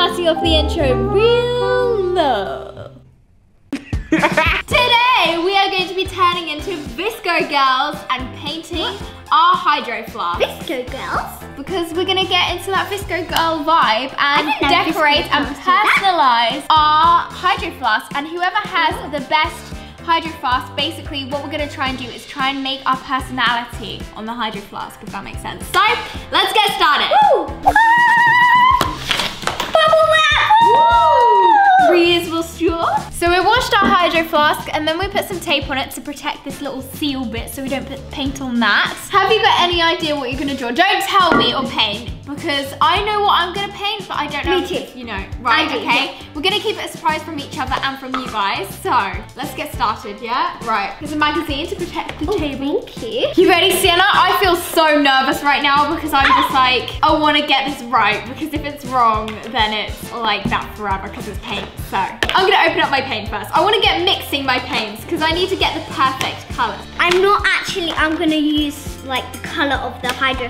starting off the intro real low. Today we are going to be turning into VSCO girls and painting our hydro flask. VSCO girls. Because we're gonna get into that VSCO girl vibe and decorate and girls do that. personalize our hydro flask. And whoever has the best hydro flask, basically what we're gonna try and do is try and make our personality on the hydro flask, if that makes sense. So let's get started. Ah! Woo! Bubble wrap. Reusable straw. So we washed our hydro flask and then we put some tape on it to protect this little seal bit so we don't put paint on that. Have you got any idea what you're gonna draw? Don't tell me or paint because I know what I'm gonna paint, but I don't know Me too. you know. Right, okay. We're gonna keep it a surprise from each other and from you guys. So let's get started, yeah? Right, here's a magazine to protect the oh. table. Thank you. You ready, Sienna? I feel so nervous right now because I'm just like, I want to get this right because if it's wrong, then it's like that forever because it's paint. So I'm going to open up my paint first. I want to get mixing my paints because I need to get the perfect color. I'm not actually, I'm gonna use like the color of the hydro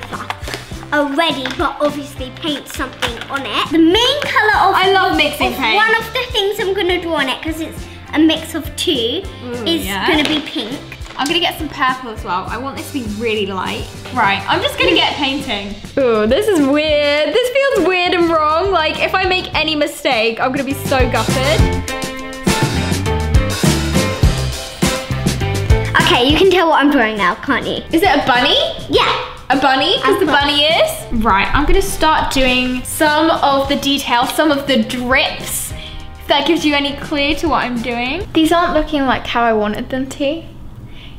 already, but obviously paint something on it. The main color of, I love mixing of paint. one of the things I'm gonna draw on it, because it's a mix of two, Ooh, is yeah. gonna be pink. I'm going to get some purple as well. I want this to be really light. Right, I'm just going to get painting. Ooh, this is weird. This feels weird and wrong. Like, if I make any mistake, I'm going to be so gutted. Okay, you can tell what I'm drawing now, can't you? Is it a bunny? Yeah. A bunny, because the Uh-huh. bunny is. Right, I'm gonna start doing some of the details, some of the drips. If that gives you any clue to what I'm doing. These aren't looking like how I wanted them to.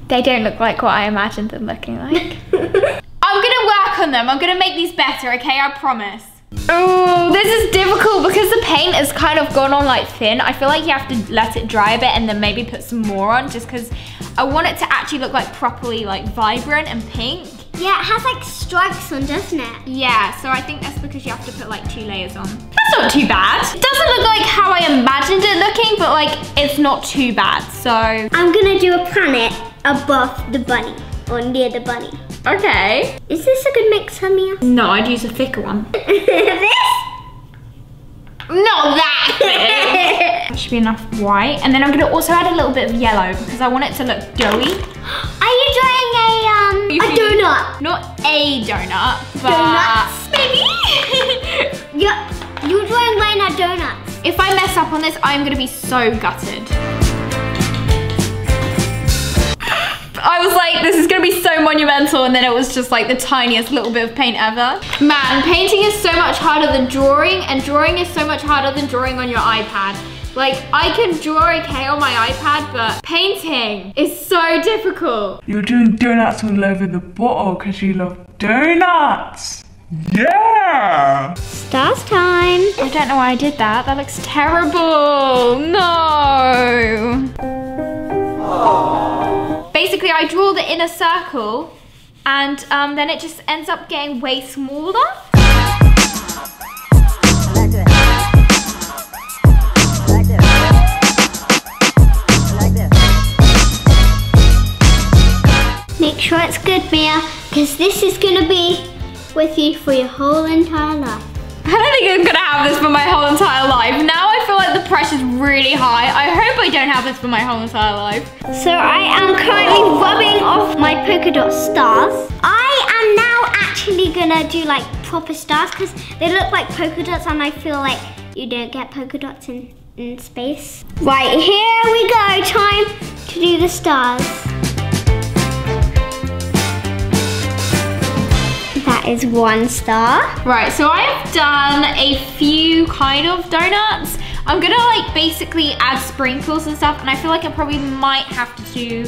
They don't look like what I imagined them looking like. I'm gonna work on them. I'm gonna make these better, okay? I promise. Oh, this is difficult because the paint has kind of gone on like thin. I feel like you have to let it dry a bit and then maybe put some more on just because I want it to actually look like properly like vibrant and pink. Yeah, it has like stripes on, doesn't it? Yeah, so I think that's because you have to put like two layers on. That's not too bad. It doesn't look like how I imagined it looking, but like it's not too bad. So, I'm gonna do a planet above the bunny, or near the bunny. okay. Is this a good mix, Samia? No, I'd use a thicker one. this? Not that that should be enough white. And then I'm gonna also add a little bit of yellow because I want it to look doughy. Are you drawing a You a donut? Not a donut, but Donuts? Yeah, you're drawing mine are donuts. if I mess up on this, I'm gonna be so gutted. I was like, this is gonna be so monumental, and then it was just like the tiniest little bit of paint ever. Man, painting is so much harder than drawing, and drawing is so much harder than drawing on your iPad. Like, I can draw okay on my iPad, but painting is so difficult. You're doing donuts all over the bottle because you love donuts. Yeah! Stars time. I don't know why I did that. That looks terrible. No. Basically, I draw the inner circle and um, then it just ends up getting way smaller. Make sure it's good, Mia, because this is gonna be with you for your whole entire life. I don't think I'm gonna have this for my whole entire life. Now I feel like the pressure's really high. I hope I don't have this for my whole entire life. So I am currently rubbing off my polka dot stars. I am now actually gonna do like proper stars because they look like polka dots and I feel like you don't get polka dots in, in space. Right, here we go. Time to do the stars. Is one star. Right, so I have done a few kind of donuts. I'm gonna like basically add sprinkles and stuff and I feel like I probably might have to do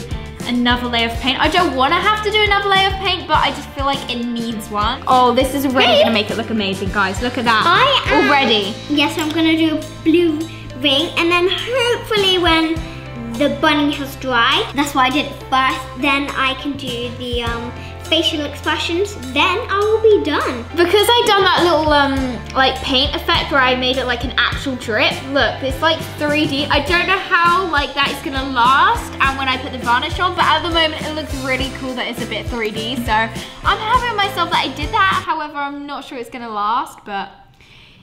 another layer of paint. I don't wanna have to do another layer of paint, but I just feel like it needs one. Oh, this is really gonna make it look amazing, guys. Look at that. I am- Already. Yes, I'm gonna do a blue ring and then hopefully when the bunny has dried, that's why I did it first, then I can do the um, facial expressions, then I will be done. Because I done that little um like paint effect where I made it like an actual drip. Look, it's like 3D. I don't know how like that is gonna last and when I put the varnish on, but at the moment it looks really cool that it's a bit 3D. So I'm happy with myself that I did that. However, I'm not sure it's gonna last, but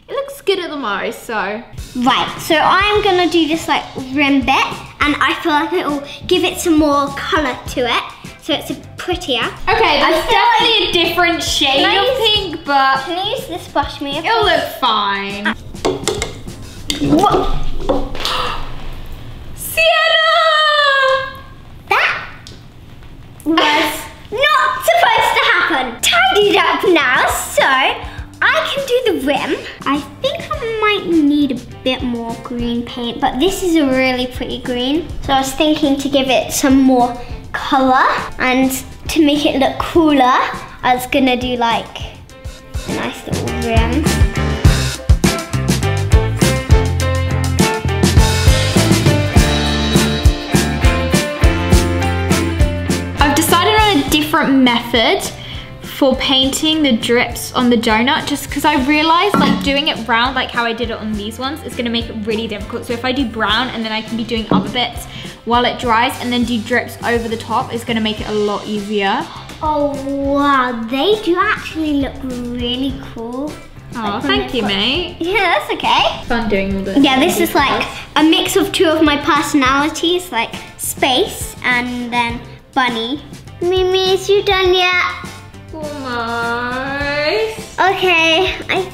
it looks good at the most, so. Right, so I'm gonna do this like rim bit and I feel like it will give it some more colour to it. So it's a prettier. Okay, I feel definitely a different shade of use- pink, but Can you use this brush me? it'll look fine. Sienna! That was not supposed to happen. Tidied up now, so I can do the rim. I think I might need a bit more green paint, but this is a really pretty green. So I was thinking to give it some more color and to make it look cooler, I was gonna do like a nice little rim. I've decided on a different method for painting the drips on the donut just because I realized like doing it round like how I did it on these ones is gonna make it really difficult. So if I do brown and then I can be doing other bits while it dries and then do drips over the top is gonna make it a lot easier. Oh wow, they do actually look really cool. Oh, thank you, mate. Yeah, that's okay. Fun doing all this. Yeah, this is like a mix of two of my personalities, like Space and then Bunny. Mimi, is you done yet? Okay, I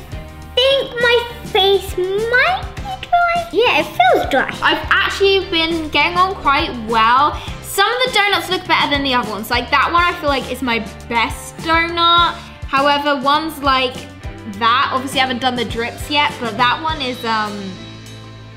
think my face might be dry. Yeah, it feels dry. I've actually been getting on quite well. Some of the donuts look better than the other ones. Like that one I feel like is my best donut. However, ones like that, obviously I haven't done the drips yet, but that one is, um,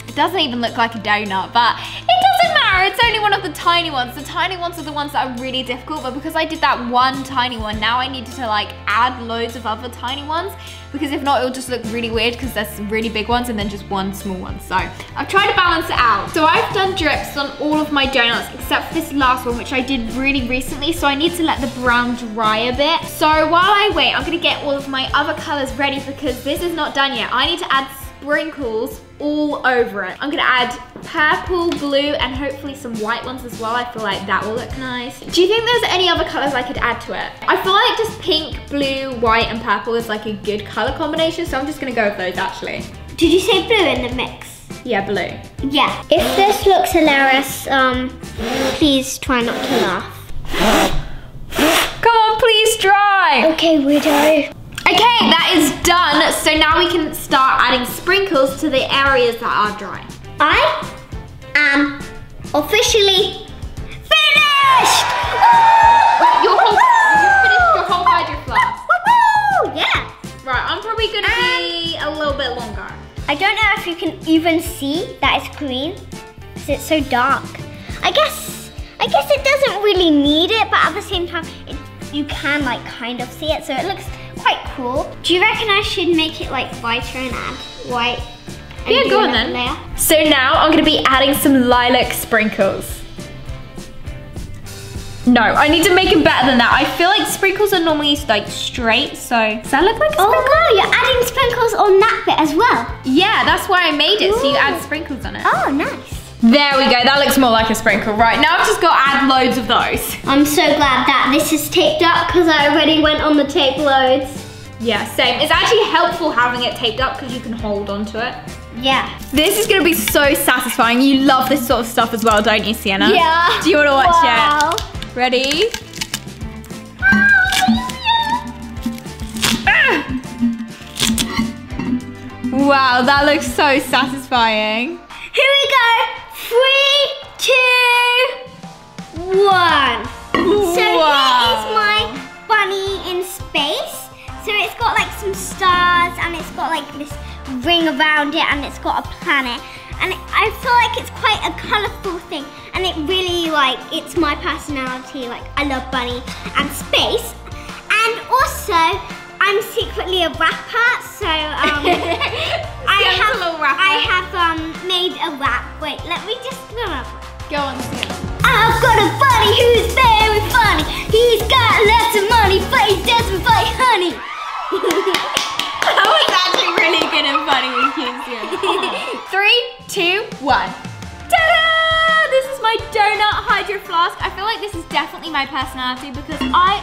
it doesn't even look like a donut, but it doesn't matter. It's only one of the tiny ones. The tiny ones are the ones that are really difficult, but because I did that one tiny one, now I needed to like add loads of other tiny ones because if not, it'll just look really weird because there's some really big ones and then just one small one. So I've tried to balance it out. So I've done drips on all of my donuts except for this last one, which I did really recently. So I need to let the brown dry a bit. So while I wait, I'm gonna get all of my other colors ready because this is not done yet. I need to add sprinkles all over it. I'm gonna add purple, blue, and hopefully some white ones as well. I feel like that will look nice. Do you think there's any other colors I could add to it? I feel like just pink, blue, white, and purple is like a good color combination, so I'm just gonna go with those actually. Did you say blue in the mix? Yeah, blue. Yeah. If this looks hilarious, um, please try not to laugh. Come on, please dry. Okay, weirdo. Okay, that is done. So now we can start adding sprinkles to the areas that are dry. I am officially finished! Your whole, you finished your whole hydro flask. Woohoo! Yeah. Right, I'm probably gonna be a little bit longer. I don't know if you can even see that it's green because it's so dark. I guess I guess it doesn't really need it, but at the same time, it, you can like kind of see it, so it looks quite cool. Do you reckon I should make it like whiter and add white? and Yeah, go on then. Layer? So now I'm gonna be adding some lilac sprinkles. No, I need to make it better than that. I feel like sprinkles are normally like straight, so does that look like a Oh sprinkle? wow, you're adding sprinkles on that bit as well. Yeah, that's why I made it, so you add sprinkles on it. Oh, nice. There we go, that looks more like a sprinkle. Right, now I've just got to add loads of those. I'm so glad that this is taped up because I already went on the tape loads. Yeah, same. It's actually helpful having it taped up because you can hold onto it. Yeah. This is gonna be so satisfying. You love this sort of stuff as well, don't you, Sienna? Yeah. Do you wanna watch wow. it? Ready? Ah! Wow, that looks so satisfying. Here we go. One. So here Wow. is my bunny in space. So it's got like some stars and it's got like this ring around it and it's got a planet. And it, I feel like it's quite a colourful thing and it really like, it's my personality. Like I love bunny and space. And also, I'm secretly a rapper, so um, I have rapper. I have um made a rap. Wait, let me just Go on, Sienna. I've got a buddy who's very funny. He's got lots of money, but he doesn't buy honey. That was actually really good and funny with you, Sienna. Three, two, one. Ta-da! This is my donut hydro flask. I feel like this is definitely my personality because I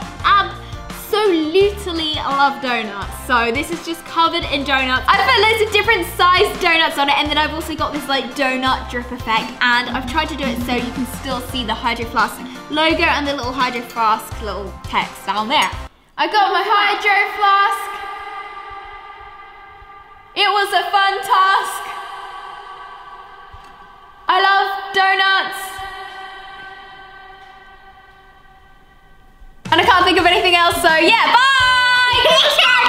absolutely love donuts. So this is just covered in donuts. I've put loads of different sized donuts on it and then I've also got this like donut drip effect and I've tried to do it so you can still see the Hydro Flask logo and the little Hydro Flask little text down there. I got my Hydro Flask. It was a fun task. I love donuts. So yeah, bye!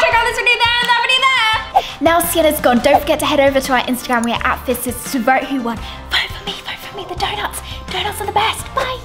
Check out this video there and that video there. Now Sienna's gone, don't forget to head over to our Instagram. We are at Fizzes to vote who won. Vote for me, vote for me, the donuts. Donuts are the best. Bye.